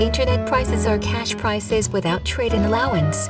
Internet prices are cash prices without trade-in allowance.